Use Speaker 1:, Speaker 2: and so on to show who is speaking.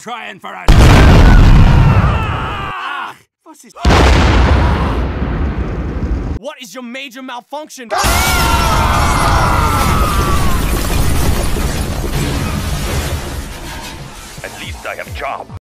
Speaker 1: trying for us.
Speaker 2: Ah! Ah! what, is what is your major malfunction? Ah!
Speaker 3: At least I have job.